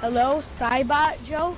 Hello, Cybot Joe?